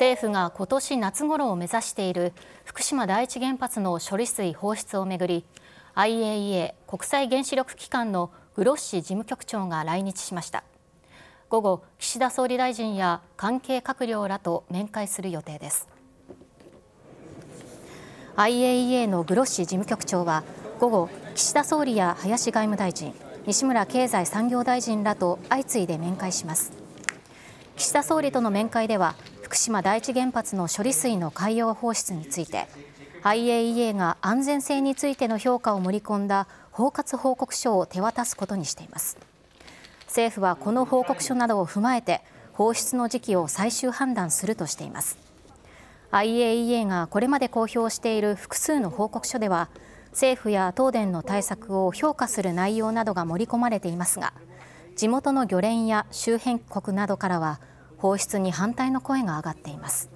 政府が今年夏頃を目指している福島第一原発の処理水放出をめぐり IAEA 国際原子力機関のグロッシ事務局長が来日しました。午後岸田総理大臣や関係閣僚らと面会する予定です。IAEA のグロッシ事務局長は午後岸田総理や林外務大臣西村経済産業大臣らと相次いで面会します。岸田総理との面会では福島第一原発の処理水の海洋放出について IAEA が安全性についての評価を盛り込んだ包括報告書を手渡すことにしています。政府はこの報告書などを踏まえて放出の時期を最終判断するとしています。IAEA がこれまで公表している複数の報告書では政府や東電の対策を評価する内容などが盛り込まれていますが地元の漁連や周辺国などからは放出に反対の声が上がっています。